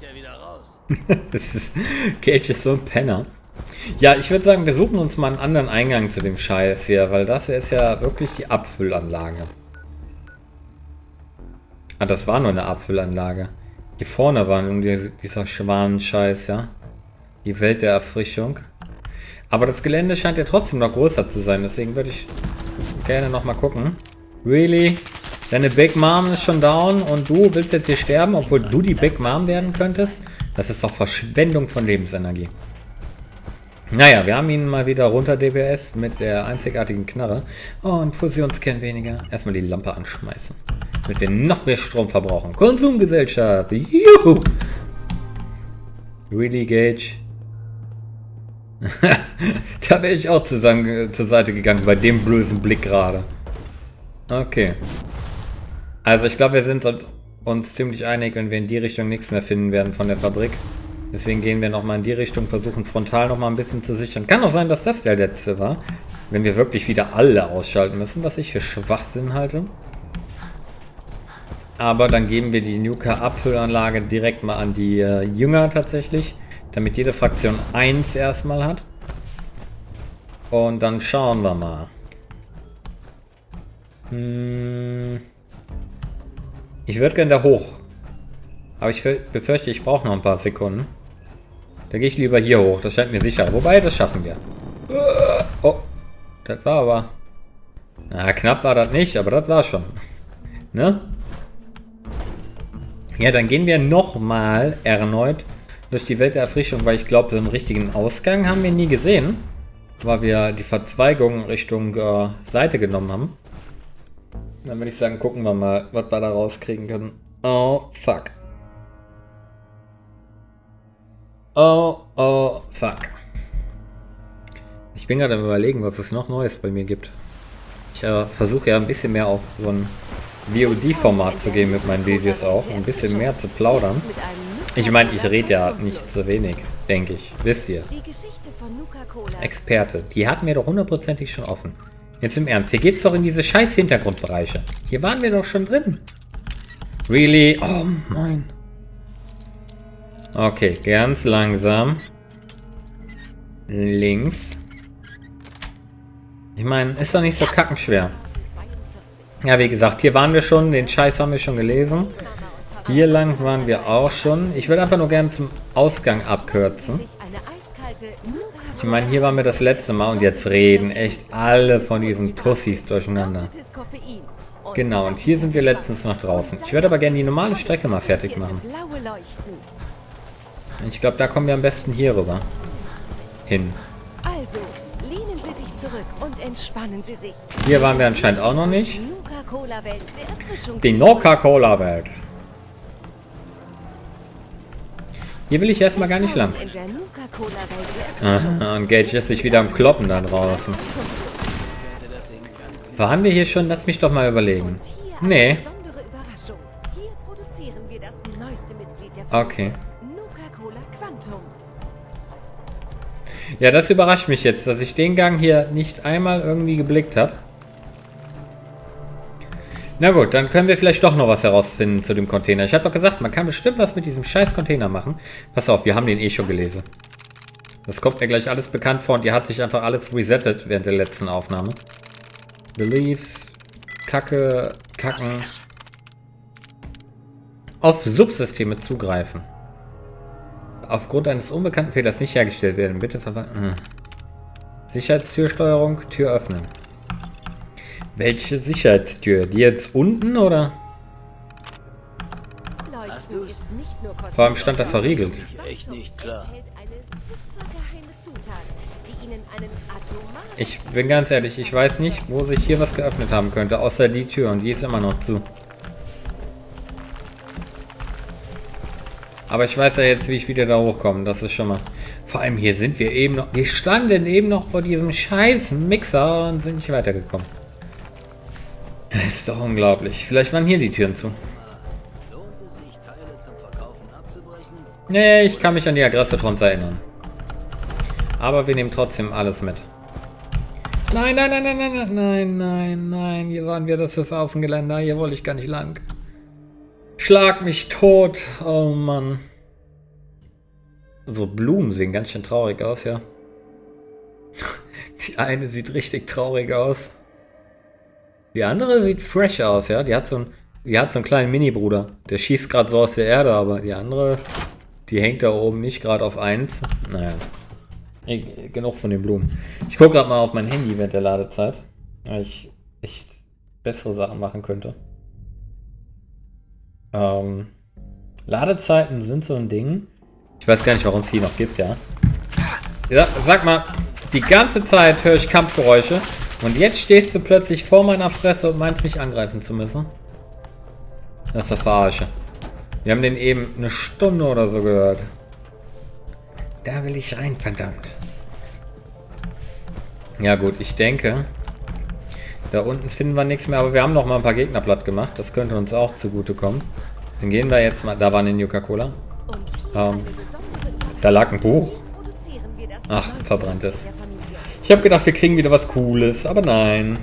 geht er wieder raus. das ist, Gage ist so ein Penner. Ja, ich würde sagen, wir suchen uns mal einen anderen Eingang zu dem Scheiß hier, weil das ist ja wirklich die Abfüllanlage. Ah, das war nur eine Abfüllanlage. Hier vorne war nun dieser Schwanenscheiß, ja. Die Welt der Erfrischung. Aber das Gelände scheint ja trotzdem noch größer zu sein, deswegen würde ich gerne noch mal gucken. Really? Deine Big Mom ist schon down und du willst jetzt hier sterben, obwohl du die Big Mom werden könntest? Das ist doch Verschwendung von Lebensenergie. Naja, wir haben ihn mal wieder runter DPS mit der einzigartigen Knarre. Oh, und Fusionskern weniger. Erstmal die Lampe anschmeißen. Damit wir noch mehr Strom verbrauchen. Konsumgesellschaft. Juhu. Really, Gage? da wäre ich auch zusammen, zur Seite gegangen bei dem bösen Blick gerade. Okay. Also ich glaube, wir sind uns ziemlich einig, wenn wir in die Richtung nichts mehr finden werden von der Fabrik. Deswegen gehen wir nochmal in die Richtung, versuchen frontal nochmal ein bisschen zu sichern. Kann auch sein, dass das der letzte war. Wenn wir wirklich wieder alle ausschalten müssen, was ich für Schwachsinn halte. Aber dann geben wir die Nuka-Abfüllanlage direkt mal an die äh, Jünger tatsächlich. Damit jede Fraktion 1 erstmal hat. Und dann schauen wir mal. Hm. Ich würde gerne da hoch. Aber ich befürchte, ich brauche noch ein paar Sekunden. Da gehe ich lieber hier hoch. Das scheint mir sicher. Wobei, das schaffen wir. Oh, das war aber... Na, knapp war das nicht, aber das war schon. Ne? Ja, dann gehen wir nochmal erneut durch die Welt der Erfrischung, weil ich glaube, so einen richtigen Ausgang haben wir nie gesehen. Weil wir die Verzweigung Richtung äh, Seite genommen haben. Dann würde ich sagen, gucken wir mal, was wir da rauskriegen können. Oh, fuck. Oh, oh, fuck. Ich bin gerade am überlegen, was es noch Neues bei mir gibt. Ich äh, versuche ja ein bisschen mehr auf so ein VOD-Format zu gehen mit meinen Videos auch. Ein bisschen mehr zu plaudern. Ich meine, ich rede ja nicht so wenig, denke ich. Wisst ihr. Experte, die hatten wir doch hundertprozentig schon offen. Jetzt im Ernst, hier geht's doch in diese scheiß Hintergrundbereiche. Hier waren wir doch schon drin. Really? Oh mein. Okay, ganz langsam. Links. Ich meine, ist doch nicht so kackenschwer. Ja, wie gesagt, hier waren wir schon. Den Scheiß haben wir schon gelesen. Hier lang waren wir auch schon. Ich würde einfach nur gerne zum Ausgang abkürzen. Ich meine, hier waren wir das letzte Mal und jetzt reden echt alle von diesen Tussis durcheinander. Genau, und hier sind wir letztens noch draußen. Ich würde aber gerne die normale Strecke mal fertig machen. Ich glaube, da kommen wir am besten hier rüber. Hin. Also, lehnen Sie sich zurück und entspannen Sie sich. Hier waren wir anscheinend auch noch nicht. Die Coca-Cola-Welt. Hier will ich erstmal gar nicht lang. Aha, und Gage ist sich wieder am Kloppen da draußen. Waren wir hier schon? Lass mich doch mal überlegen. Nee. Okay. Ja, das überrascht mich jetzt, dass ich den Gang hier nicht einmal irgendwie geblickt habe. Na gut, dann können wir vielleicht doch noch was herausfinden zu dem Container. Ich habe doch gesagt, man kann bestimmt was mit diesem scheiß Container machen. Pass auf, wir haben den eh schon gelesen. Das kommt mir gleich alles bekannt vor und die hat sich einfach alles resettet während der letzten Aufnahme. Beliefs, Kacke, Kacken. Auf Subsysteme zugreifen. Aufgrund eines unbekannten Fehlers nicht hergestellt werden. Bitte verwenden. Hm. Sicherheitstürsteuerung, Tür öffnen. Welche Sicherheitstür? Die jetzt unten oder? Vor allem stand da verriegelt. Ich bin ganz ehrlich, ich weiß nicht, wo sich hier was geöffnet haben könnte, außer die Tür und die ist immer noch zu. Aber ich weiß ja jetzt, wie ich wieder da hochkomme. Das ist schon mal... Vor allem hier sind wir eben noch... Wir standen eben noch vor diesem scheiß Mixer und sind nicht weitergekommen. Das ist doch unglaublich. Vielleicht waren hier die Türen zu. Nee, ich kann mich an die Aggressivrons erinnern. Aber wir nehmen trotzdem alles mit. Nein, nein, nein, nein, nein, nein, nein, nein. nein. Hier waren wir, das ist Außengeländer. Hier wollte ich gar nicht lang. Schlag mich tot. Oh Mann. So Blumen sehen ganz schön traurig aus, ja. Die eine sieht richtig traurig aus. Die andere sieht fresh aus, ja. Die hat so, ein, die hat so einen kleinen Mini-Bruder. Der schießt gerade so aus der Erde, aber die andere, die hängt da oben nicht gerade auf 1. Naja. Genug von den Blumen. Ich gucke gerade mal auf mein Handy während der Ladezeit. Weil ich echt bessere Sachen machen könnte. Ähm, Ladezeiten sind so ein Ding. Ich weiß gar nicht, warum es die noch gibt, ja. ja. Sag mal, die ganze Zeit höre ich Kampfgeräusche und jetzt stehst du plötzlich vor meiner Fresse und meinst mich angreifen zu müssen. Das ist doch Verarsche. Wir haben den eben eine Stunde oder so gehört. Da will ich rein, verdammt. Ja gut, ich denke, da unten finden wir nichts mehr, aber wir haben noch mal ein paar Gegner platt gemacht. Das könnte uns auch zugutekommen. Dann gehen wir jetzt mal. Da war eine Nuka-Cola. Ähm, da lag ein Buch. Ach, verbranntes. Ich habe gedacht, wir kriegen wieder was Cooles, aber nein.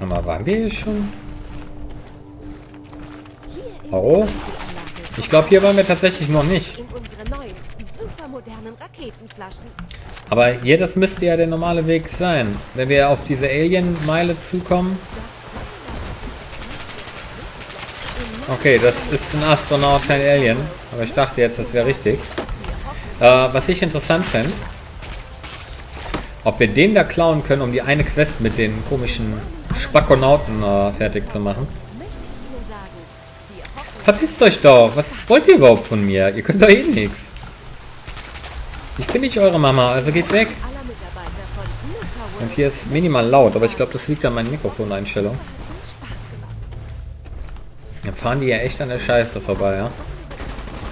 Aber waren wir hier schon? Oh. Ich glaube, hier waren wir tatsächlich noch nicht. Aber hier, das müsste ja der normale Weg sein. Wenn wir auf diese Alien-Meile zukommen. Okay, das ist ein Astronaut, kein Alien. Aber ich dachte jetzt, das wäre richtig. Äh, was ich interessant fände, ob wir den da klauen können, um die eine Quest mit den komischen Spakonauten äh, fertig zu machen. Verpisst euch doch! Was wollt ihr überhaupt von mir? Ihr könnt doch eh nichts. Ich bin nicht eure Mama, also geht weg. Und hier ist minimal laut, aber ich glaube, das liegt an meinen Mikrofoneinstellungen. Dann fahren die ja echt an der Scheiße vorbei, ja?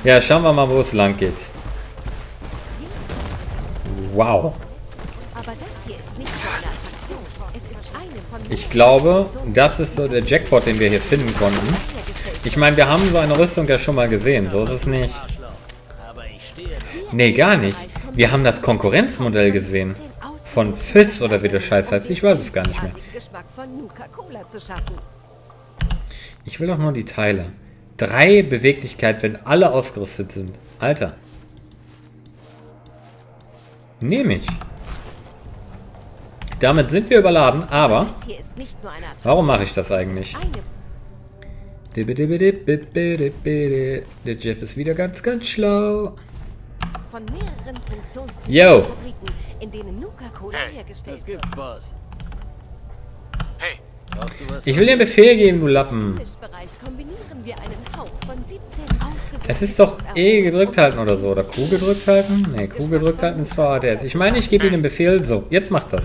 Ja, schauen wir mal, wo es lang geht. Wow. Ich glaube, das ist so der Jackpot, den wir hier finden konnten. Ich meine, wir haben so eine Rüstung ja schon mal gesehen, so ist es nicht. Nee, gar nicht. Wir haben das Konkurrenzmodell gesehen. Von Fizz oder wie der Scheiß heißt. Ich weiß es gar nicht mehr. Ich will doch nur die Teile. Drei Beweglichkeit, wenn alle ausgerüstet sind. Alter. Nehme ich. Damit sind wir überladen, aber... Warum mache ich das eigentlich? Der Jeff ist wieder ganz, ganz schlau von mehreren Funktionstüchtigen Fabriken, in denen Nuka-Cola hey, hergestellt das gibt's, Boss. Ich will dir einen Befehl geben, du Lappen. Es ist doch E gedrückt halten oder so. Oder Q gedrückt halten? Ne, Q gedrückt halten ist zwar ADS. Ich meine, ich gebe ihm den Befehl so. Jetzt macht das.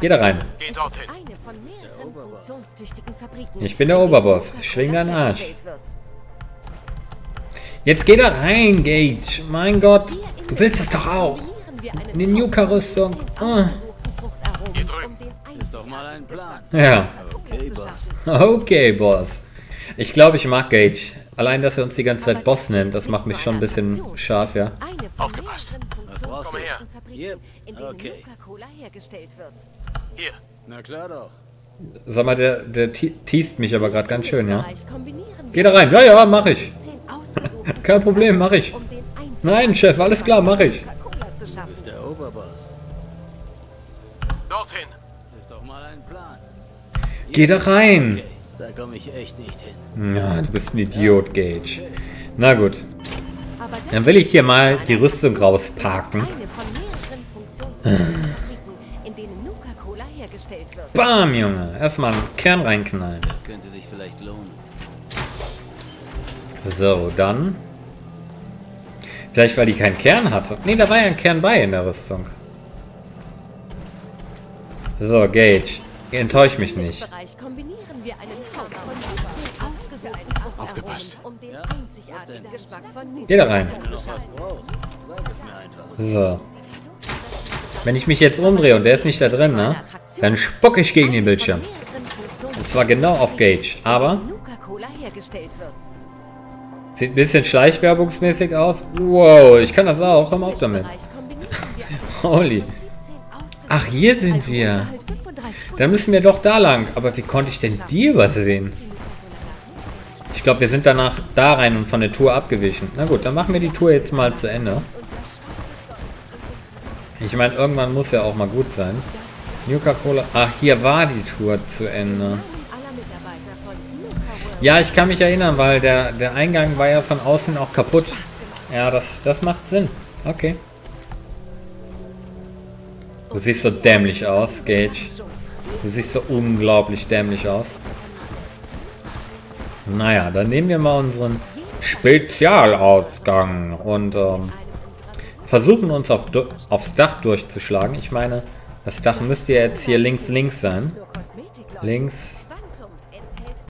Geh da rein. Ich bin der Oberboss. Schwing deinen Arsch. Jetzt geh da rein, Gage. Mein Gott. Du willst das doch auch. In die Nuka-Rüstung. Ah. Ja. Okay, Boss. Ich glaube, ich mag Gage. Allein, dass er uns die ganze Zeit Boss nennt, das macht mich schon ein bisschen scharf, ja. Aufgepasst. Was brauchst du? Hier. Okay. Hier. Na klar doch. Sag mal, der, der teast mich aber gerade ganz schön, ja? Geh da rein. Ja, ja, mach ich. Kein Problem, mach ich. Nein, Chef, alles klar, mach ich. Geh da rein. Da komme ich echt nicht hin. Ja, du bist ein Idiot, Gage. Na gut. Dann will ich hier mal die Rüstung rausparken. Bam, Junge. Erstmal einen Kern reinknallen. Das könnte sich vielleicht lohnen. So, dann. Vielleicht, weil die keinen Kern hatte. Ne, da war ja ein Kern bei in der Rüstung. So, Gage. Enttäusch mich nicht. Aufgepasst. Geh da rein. So. Wenn ich mich jetzt umdrehe und der ist nicht da drin, ne? Dann spucke ich gegen den Bildschirm. Und zwar genau auf Gage. Aber Sieht ein bisschen schleichwerbungsmäßig aus. Wow, ich kann das auch. Hör mal auf damit. Holy. Ach, hier sind wir. Dann müssen wir doch da lang. Aber wie konnte ich denn die übersehen? Ich glaube, wir sind danach da rein und von der Tour abgewichen. Na gut, dann machen wir die Tour jetzt mal zu Ende. Ich meine, irgendwann muss ja auch mal gut sein. Nuka-Cola. Ach, hier war die Tour zu Ende. Ja, ich kann mich erinnern, weil der, der Eingang war ja von außen auch kaputt. Ja, das, das macht Sinn. Okay. Du siehst so dämlich aus, Gage. Du siehst so unglaublich dämlich aus. Naja, dann nehmen wir mal unseren Spezialausgang und ähm, versuchen uns auf, aufs Dach durchzuschlagen. Ich meine, das Dach müsste ja jetzt hier links, links sein. Links,